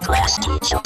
Class teacher.